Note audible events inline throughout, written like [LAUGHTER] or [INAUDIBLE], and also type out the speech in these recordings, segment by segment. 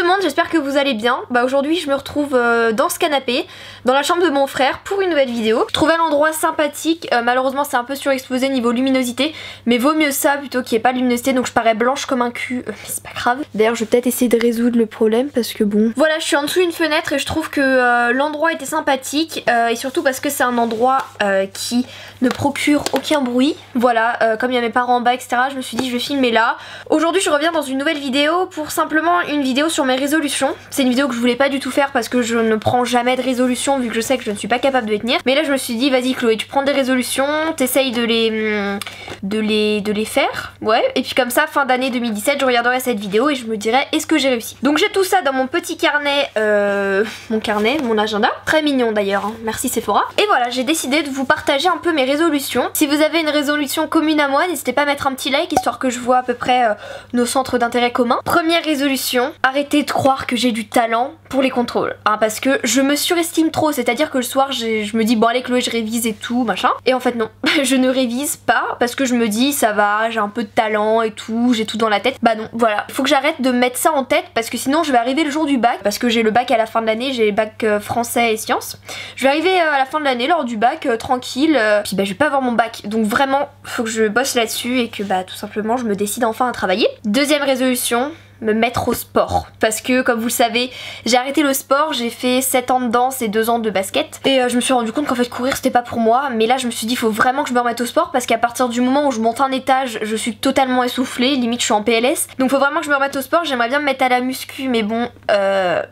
tout le monde, j'espère que vous allez bien. Bah aujourd'hui je me retrouve euh, dans ce canapé, dans la chambre de mon frère pour une nouvelle vidéo. Je trouvais l'endroit sympathique, euh, malheureusement c'est un peu surexposé niveau luminosité, mais vaut mieux ça plutôt qu'il n'y ait pas de luminosité donc je parais blanche comme un cul, euh, mais c'est pas grave. D'ailleurs je vais peut-être essayer de résoudre le problème parce que bon... Voilà je suis en dessous d'une fenêtre et je trouve que l'endroit était sympathique et surtout parce que c'est un endroit qui ne procure aucun bruit. Voilà, comme il y a mes parents en bas etc, je me suis dit je vais filmer là. Aujourd'hui je reviens dans une nouvelle vidéo pour simplement une vidéo sur mes résolutions. C'est une vidéo que je voulais pas du tout faire parce que je ne prends jamais de résolutions vu que je sais que je ne suis pas capable de les tenir. Mais là je me suis dit vas-y Chloé tu prends des résolutions, t'essayes de les, hum, de, les, de les faire. Ouais. Et puis comme ça fin d'année 2017 je regarderai cette vidéo et je me dirai est-ce que j'ai réussi? Donc j'ai tout ça dans mon petit carnet, euh, mon carnet, mon agenda. Très mignon d'ailleurs, hein. merci Sephora. Et voilà j'ai décidé de vous partager un peu mes résolutions. Si vous avez une résolution commune à moi n'hésitez pas à mettre un petit like histoire que je vois à peu près euh, nos centres d'intérêt communs. Première résolution, arrêtez de croire que j'ai du talent pour les contrôles. Hein, parce que je me surestime trop, c'est-à-dire que le soir je me dis bon allez Chloé je révise et tout machin. Et en fait non, [LAUGHS] je ne révise pas parce que je me dis ça va, j'ai un peu de talent et tout, j'ai tout dans la tête. Bah non, voilà. Il faut que j'arrête de mettre ça en tête parce que sinon je vais arriver le jour du bac. Parce que j'ai le bac à la fin de l'année, j'ai le bac euh, français et sciences. Je vais arriver euh, à la fin de l'année lors du bac euh, tranquille. puis bah je vais pas avoir mon bac. Donc vraiment, faut que je bosse là-dessus et que bah tout simplement je me décide enfin à travailler. Deuxième résolution, me mettre au sport. Parce que comme vous le savez j'ai arrêté le sport j'ai fait 7 ans de danse et 2 ans de basket. Et euh, je me suis rendu compte qu'en fait courir c'était pas pour moi. Mais là je me suis dit faut vraiment que je me remette au sport parce qu'à partir du moment où je monte un étage je suis totalement essoufflée. Limite je suis en PLS donc faut vraiment que je me remette au sport. J'aimerais bien me mettre à la muscu mais bon euh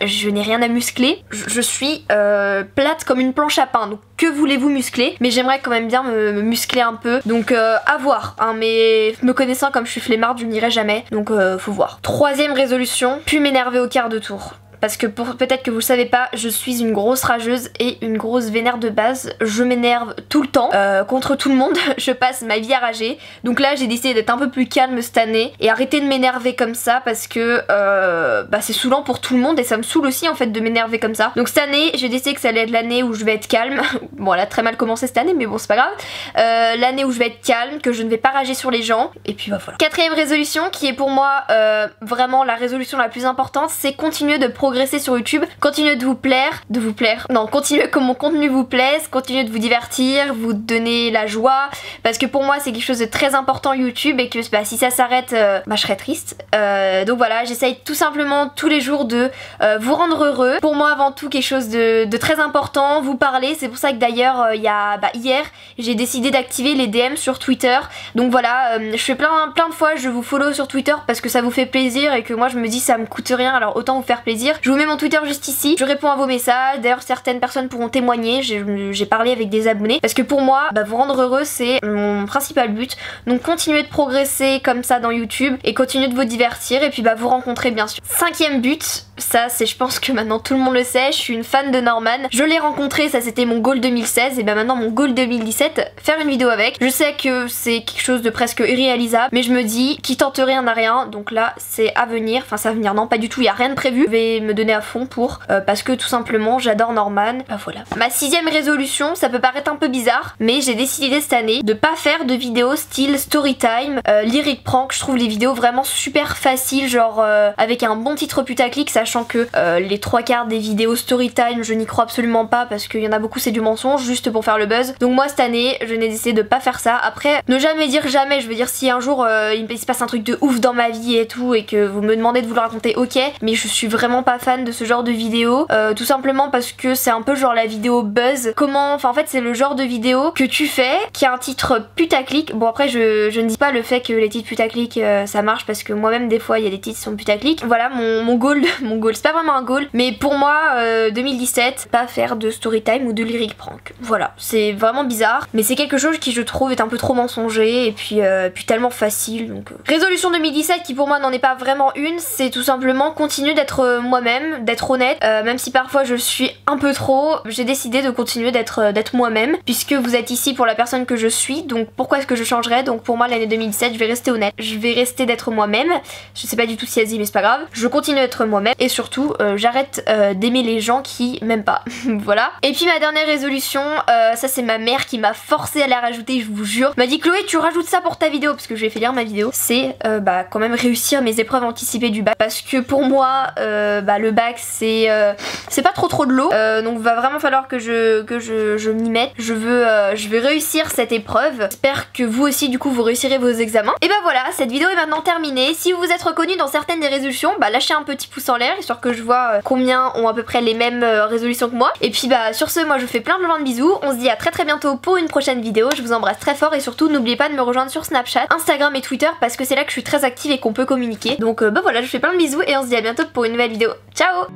je n'ai rien à muscler. Je, suis euh, plate comme une planche à pain. Donc que voulez-vous muscler? Mais j'aimerais quand même bien me, muscler un peu. Donc euh, à voir. Hein, mais me connaissant comme je suis flemmarde, je n'irai jamais. Donc euh, faut voir. Troisième résolution, plus m'énerver au quart de tour parce que peut-être que vous le savez pas, je suis une grosse rageuse et une grosse vénère de base. Je m'énerve tout le temps, euh, contre tout le monde, [LAUGHS] je passe ma vie à rager. Donc là j'ai décidé d'être un peu plus calme cette année et arrêter de m'énerver comme ça parce que euh, bah, c'est saoulant pour tout le monde et ça me saoule aussi en fait de m'énerver comme ça. Donc cette année j'ai décidé que ça allait être l'année où je vais être calme. [LAUGHS] bon elle a très mal commencé cette année mais bon c'est pas grave. Euh, l'année où je vais être calme, que je ne vais pas rager sur les gens et puis bah voilà. Quatrième résolution qui est pour moi vraiment la résolution la plus importante c'est continuer de progresser sur YouTube, continuez de vous plaire, de vous plaire, non, continuez que mon contenu vous plaise, continuez de vous divertir, vous donner la joie, parce que pour moi c'est quelque chose de très important YouTube et que bah, si ça s'arrête, euh, bah, je serais triste. Euh, donc voilà, j'essaye tout simplement tous les jours de euh, vous rendre heureux. Pour moi avant tout quelque chose de, très important, vous parler, c'est pour ça que d'ailleurs il y a bah, hier j'ai décidé d'activer les DM sur Twitter. Donc voilà, je fais plein de fois, je vous follow sur Twitter parce que ça vous fait plaisir et que moi je me dis ça me coûte rien alors autant vous faire plaisir. Je vous mets mon Twitter juste ici. Je réponds à vos messages. D'ailleurs, certaines personnes pourront témoigner. J'ai parlé avec des abonnés. Parce que pour moi, bah, vous rendre heureux, c'est mon principal but. Donc continuez de progresser comme ça dans YouTube et continuez de vous divertir et puis bah vous rencontrer bien sûr. Cinquième but, ça c'est je pense que maintenant tout le monde le sait, je suis une fan de Norman. Je l'ai rencontré, ça c'était mon goal 2016 et bah maintenant mon goal 2017, faire une vidéo avec. Je sais que c'est quelque chose de presque irréalisable mais je me dis qui tente rien n'a rien donc là c'est à venir, enfin c'est à venir non pas du tout, il a rien de prévu. Je vais me donner à fond pour euh, parce que tout simplement j'adore Norman. Bah voilà. Ma sixième résolution, ça peut paraître un peu bizarre mais j'ai décidé cette année de pas faire de vidéos style storytime, euh, lyric prank. Je trouve les vidéos vraiment super faciles genre euh, avec un bon titre putaclic ça que euh, les trois quarts des vidéos storytime je n'y crois absolument pas parce qu'il y en a beaucoup c'est du mensonge juste pour faire le buzz. Donc moi cette année je n'ai décidé de pas faire ça. Après ne jamais dire jamais, je veux dire si un jour euh, il se passe un truc de ouf dans ma vie et tout et que vous me demandez de vous le raconter ok mais je suis vraiment pas fan de ce genre de vidéo euh, tout simplement parce que c'est un peu genre la vidéo buzz. Comment, enfin en fait c'est le genre de vidéo que tu fais qui a un titre putaclic. Bon après je, ne dis pas le fait que les titres putaclic ça marche parce que moi-même des fois il y a des titres qui sont putaclic. Voilà mon, mon goal, [LAUGHS] mon goal. C'est pas vraiment un goal, mais pour moi, 2017, euh, pas faire de story time ou de lyric prank. Voilà, c'est vraiment bizarre, mais c'est quelque chose qui je trouve est un peu trop mensonger et puis, euh, puis tellement facile. Donc, euh. Résolution 2017 qui pour moi n'en est pas vraiment une, c'est tout simplement continuer d'être moi-même, d'être honnête, même si parfois je suis un peu trop, j'ai décidé de continuer d'être moi-même, puisque vous êtes ici pour la personne que je suis, donc pourquoi est-ce que je changerais? Donc pour moi l'année 2017, je vais rester honnête, je vais rester d'être moi-même, je sais pas du tout si Asie mais c'est pas grave, je continue d'être moi-même, et surtout j'arrête d'aimer les gens qui m'aiment pas. [LAUGHS] voilà. Et puis ma dernière résolution, ça c'est ma mère qui m'a forcé à la rajouter, je vous jure. M'a dit Chloé tu rajoutes ça pour ta vidéo parce que je lui ai fait lire ma vidéo. C'est bah quand même réussir mes épreuves anticipées du bac parce que pour moi bah, le bac c'est c'est pas trop trop de l'eau donc va vraiment falloir que je m'y mette. Je veux réussir cette épreuve. J'espère que vous aussi du coup vous réussirez vos examens. Et bah voilà, cette vidéo est maintenant terminée. Si vous vous êtes reconnu dans certaines des résolutions, bah lâchez un petit pouce en l'air histoire que je vois euh, combien ont à peu près les mêmes euh, résolutions que moi. Et puis bah sur ce, moi je fais plein de bisous. On se dit à très très bientôt pour une prochaine vidéo. Je vous embrasse très fort et surtout n'oubliez pas de me rejoindre sur Snapchat, Instagram et Twitter parce que c'est là que je suis très active et qu'on peut communiquer. Donc euh, bah voilà, je fais plein de bisous et on se dit à bientôt pour une nouvelle vidéo. Ciao